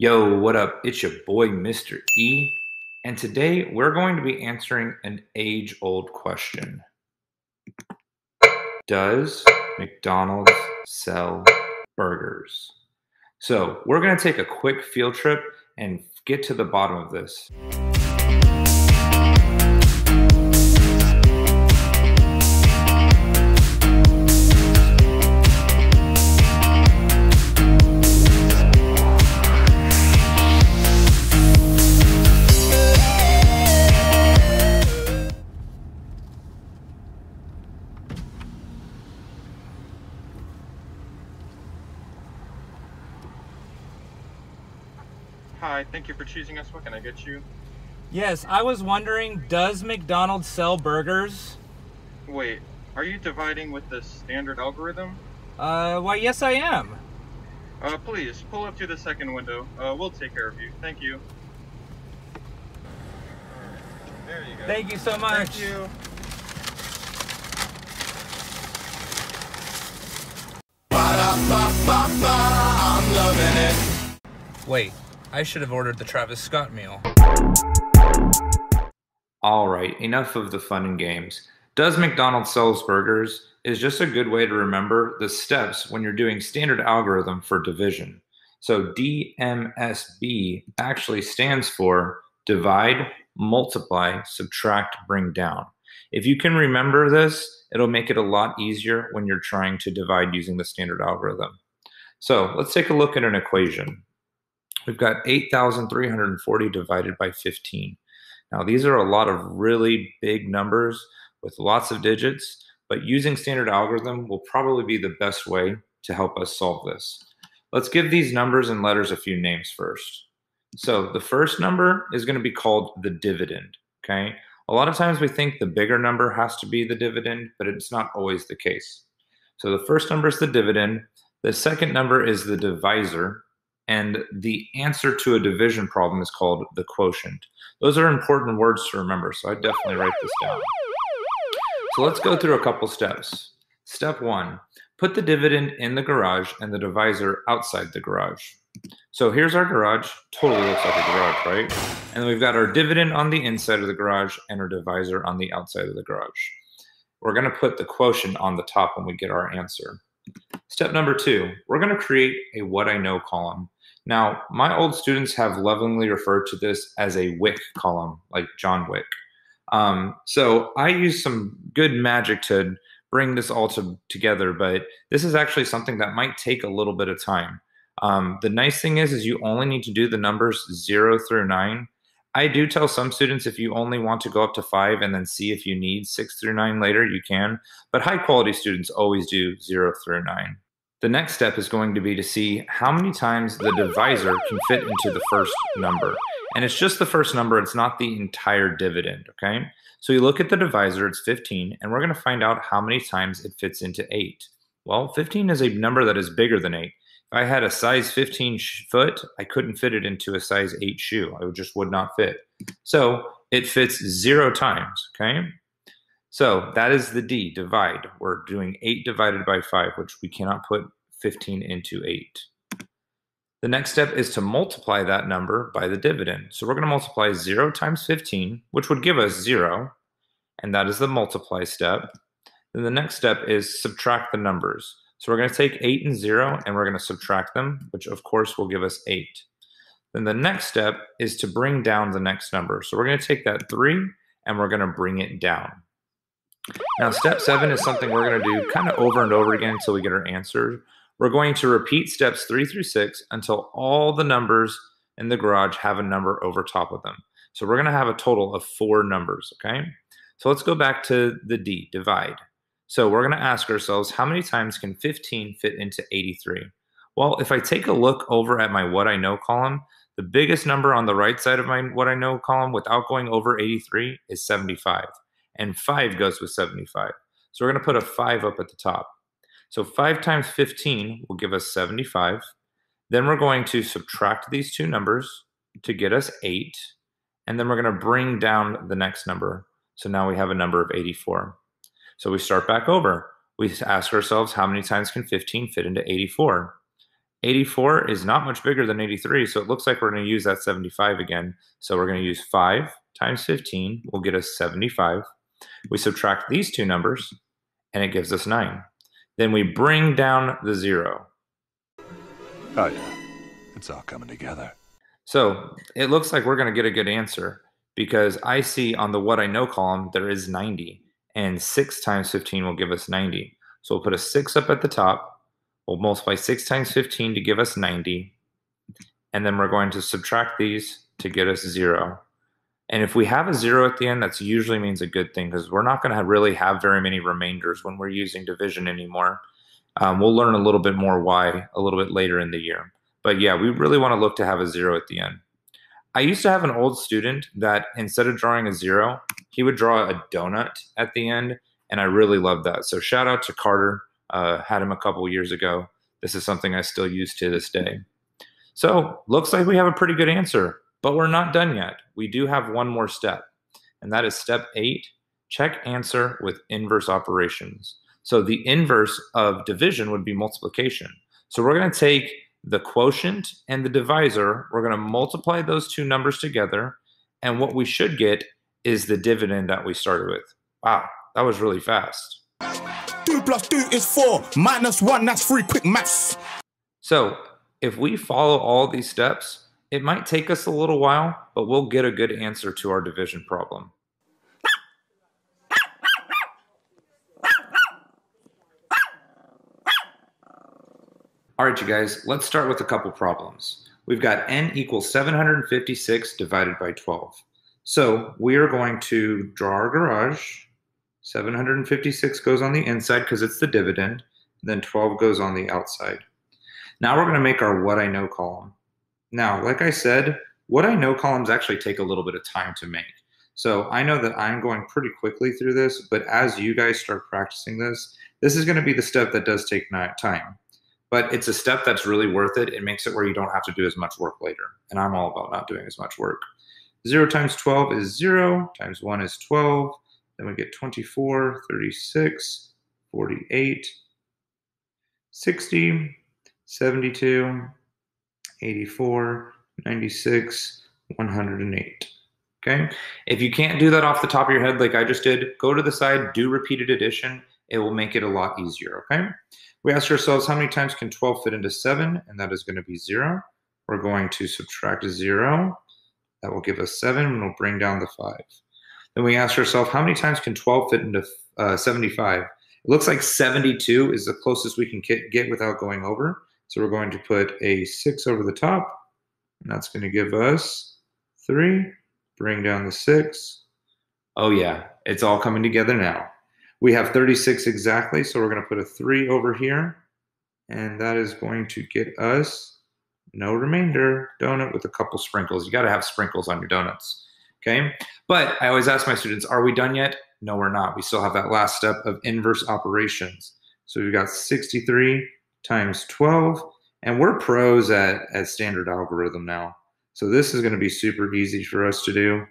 Yo, what up? It's your boy, Mr. E. And today we're going to be answering an age old question Does McDonald's sell burgers? So we're going to take a quick field trip and get to the bottom of this. Hi, thank you for choosing us. What can I get you? Yes, I was wondering, does McDonald's sell burgers? Wait, are you dividing with the standard algorithm? Uh, why, yes, I am. Uh, please, pull up to the second window. Uh, we'll take care of you. Thank you. There you go. Thank you so much. Thank you. I'm loving it. Wait, I should have ordered the Travis Scott meal. All right, enough of the fun and games. Does McDonald's sells burgers is just a good way to remember the steps when you're doing standard algorithm for division. So DMSB actually stands for divide, multiply, subtract, bring down. If you can remember this, it'll make it a lot easier when you're trying to divide using the standard algorithm. So let's take a look at an equation. We've got 8,340 divided by 15. Now, these are a lot of really big numbers with lots of digits, but using standard algorithm will probably be the best way to help us solve this. Let's give these numbers and letters a few names first. So the first number is going to be called the dividend, okay? A lot of times we think the bigger number has to be the dividend, but it's not always the case. So the first number is the dividend, the second number is the divisor, and the answer to a division problem is called the quotient. Those are important words to remember, so I definitely write this down. So let's go through a couple steps. Step one, put the dividend in the garage and the divisor outside the garage. So here's our garage, totally looks like a garage, right? And we've got our dividend on the inside of the garage and our divisor on the outside of the garage. We're gonna put the quotient on the top when we get our answer. Step number two, we're going to create a what I know column. Now, my old students have lovingly referred to this as a Wick column, like John Wick. Um, so I use some good magic to bring this all to, together, but this is actually something that might take a little bit of time. Um, the nice thing is, is you only need to do the numbers zero through nine. I do tell some students if you only want to go up to five and then see if you need six through nine later, you can. But high quality students always do zero through nine. The next step is going to be to see how many times the divisor can fit into the first number. And it's just the first number, it's not the entire dividend, okay? So you look at the divisor, it's 15, and we're gonna find out how many times it fits into eight. Well, 15 is a number that is bigger than eight. If I had a size 15 foot, I couldn't fit it into a size 8 shoe. I just would not fit. So it fits zero times, okay? So that is the D, divide. We're doing 8 divided by 5, which we cannot put 15 into 8. The next step is to multiply that number by the dividend. So we're going to multiply 0 times 15, which would give us 0, and that is the multiply step. Then the next step is subtract the numbers. So we're going to take 8 and 0 and we're going to subtract them, which of course will give us 8. Then the next step is to bring down the next number. So we're going to take that 3 and we're going to bring it down. Now step 7 is something we're going to do kind of over and over again until we get our answer. We're going to repeat steps 3 through 6 until all the numbers in the garage have a number over top of them. So we're going to have a total of four numbers, okay? So let's go back to the D, divide. So we're going to ask ourselves, how many times can 15 fit into 83? Well, if I take a look over at my what I know column, the biggest number on the right side of my what I know column without going over 83 is 75. And 5 goes with 75. So we're going to put a 5 up at the top. So 5 times 15 will give us 75. Then we're going to subtract these two numbers to get us 8. And then we're going to bring down the next number. So now we have a number of 84. So we start back over. We ask ourselves how many times can 15 fit into 84? 84 is not much bigger than 83, so it looks like we're going to use that 75 again. So we're going to use 5 times 15 will get us 75. We subtract these two numbers, and it gives us 9. Then we bring down the 0. Oh, yeah. It's all coming together. So it looks like we're going to get a good answer because I see on the what I know column there is 90, and 6 times 15 will give us 90. So we'll put a 6 up at the top. We'll multiply 6 times 15 to give us 90. And then we're going to subtract these to get us 0. And if we have a 0 at the end, that usually means a good thing because we're not going to really have very many remainders when we're using division anymore. Um, we'll learn a little bit more why a little bit later in the year. But yeah, we really want to look to have a 0 at the end. I used to have an old student that instead of drawing a 0, he would draw a donut at the end and I really love that. So shout out to Carter. Uh, had him a couple years ago. This is something I still use to this day. So looks like we have a pretty good answer, but we're not done yet. We do have one more step, and that is step eight. Check answer with inverse operations. So the inverse of division would be multiplication. So we're going to take the quotient and the divisor. We're going to multiply those two numbers together, and what we should get is the dividend that we started with. Wow, that was really fast. Two plus two is four. Minus one, that's three. Quick maths. So if we follow all these steps, it might take us a little while, but we'll get a good answer to our division problem. All right, you guys, let's start with a couple problems. We've got n equals 756 divided by 12. So we are going to draw our garage 756 goes on the inside because it's the dividend. Then 12 goes on the outside. Now we're going to make our what I know column. Now, like I said, what I know columns actually take a little bit of time to make. So I know that I'm going pretty quickly through this, but as you guys start practicing this, this is going to be the step that does take time. But it's a step that's really worth it. It makes it where you don't have to do as much work later. And I'm all about not doing as much work. 0 times 12 is 0, times 1 is 12, then we get 24, 36, 48, 60, 72, 84, 96, 108. Okay. If you can't do that off the top of your head like I just did, go to the side, do repeated addition. It will make it a lot easier. Okay. We ask ourselves how many times can 12 fit into 7? And that is going to be 0. We're going to subtract 0. That will give us 7 and we'll bring down the 5. Then we ask ourselves, how many times can 12 fit into uh, 75? It looks like 72 is the closest we can get without going over. So we're going to put a 6 over the top, and that's going to give us 3. Bring down the 6. Oh, yeah, it's all coming together now. We have 36 exactly, so we're going to put a 3 over here, and that is going to get us no remainder donut with a couple sprinkles. You got to have sprinkles on your donuts. Okay. But I always ask my students, are we done yet? No, we're not. We still have that last step of inverse operations. So we've got 63 times 12, and we're pros at, at standard algorithm now. So this is going to be super easy for us to do.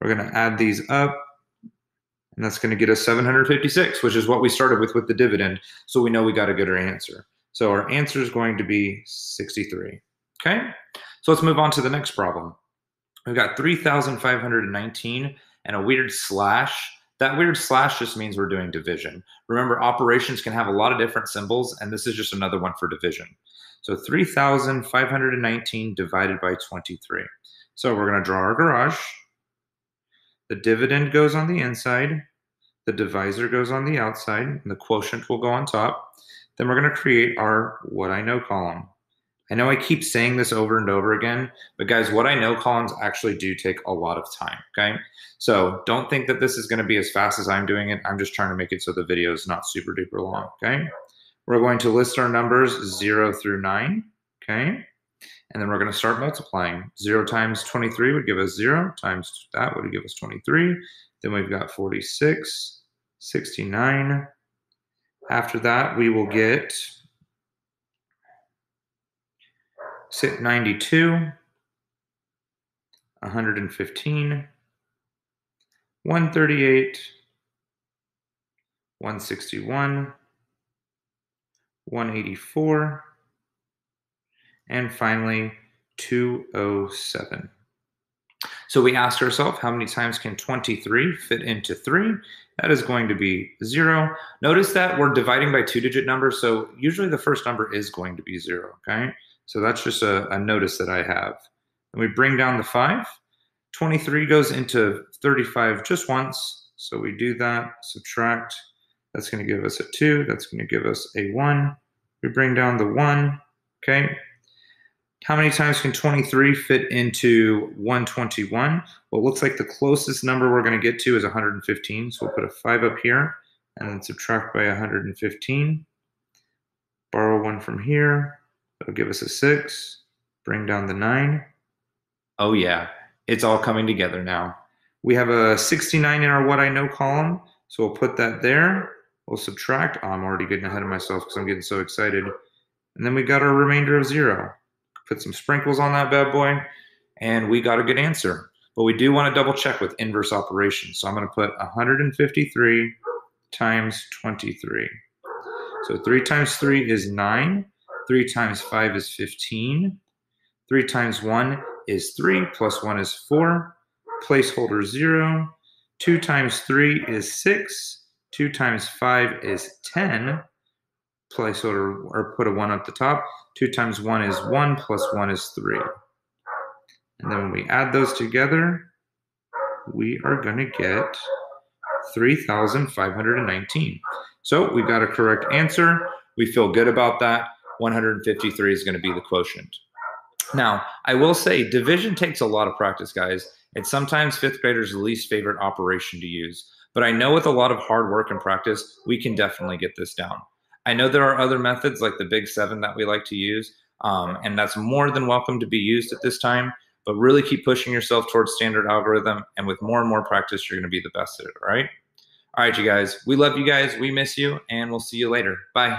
We're going to add these up, and that's going to get us 756, which is what we started with with the dividend. So we know we got a good answer. So our answer is going to be 63. Okay, so let's move on to the next problem. We've got 3,519 and a weird slash. That weird slash just means we're doing division. Remember, operations can have a lot of different symbols, and this is just another one for division. So 3,519 divided by 23. So we're going to draw our garage. The dividend goes on the inside. The divisor goes on the outside, and the quotient will go on top. Then we're going to create our what I know column. I know I keep saying this over and over again, but guys, what I know columns actually do take a lot of time. Okay. So don't think that this is going to be as fast as I'm doing it. I'm just trying to make it so the video is not super duper long. Okay. We're going to list our numbers zero through nine. Okay. And then we're going to start multiplying. Zero times 23 would give us zero, times that would give us 23. Then we've got 46, 69. After that, we will get 92, 115, 138, 161, 184, And finally, 207. So we asked ourselves, how many times can 23 fit into 3? That is going to be 0. Notice that we're dividing by two-digit numbers, so usually the first number is going to be 0, okay? So that's just a, a notice that I have. And we bring down the 5. 23 goes into 35 just once, so we do that, subtract. That's going to give us a 2. That's going to give us a 1. We bring down the 1, okay? How many times can 23 fit into 121? Well, it looks like the closest number we're going to get to is 115. So we'll put a 5 up here and then subtract by 115. Borrow 1 from here. That'll give us a 6. Bring down the 9. Oh, yeah. It's all coming together now. We have a 69 in our what I know column. So we'll put that there. We'll subtract. Oh, I'm already getting ahead of myself because I'm getting so excited. And then we got our remainder of 0 put some sprinkles on that bad boy, and we got a good answer. But we do want to double check with inverse operations. So I'm going to put 153 times 23. So 3 times 3 is 9. 3 times 5 is 15. 3 times 1 is 3, plus 1 is 4. Placeholder 0. 2 times 3 is 6. 2 times 5 is 10. Placeholder, or put a 1 at the top. 2 times 1 is 1, plus 1 is 3. And then when we add those together, we are going to get 3,519. So we've got a correct answer. We feel good about that. 153 is going to be the quotient. Now, I will say division takes a lot of practice, guys. It's sometimes fifth graders' least favorite operation to use. But I know with a lot of hard work and practice, we can definitely get this down. I know there are other methods like the Big Seven that we like to use, um, and that's more than welcome to be used at this time. But really keep pushing yourself towards standard algorithm, and with more and more practice, you're going to be the best at it. All right. All right, you guys. We love you guys. We miss you, and we'll see you later. Bye.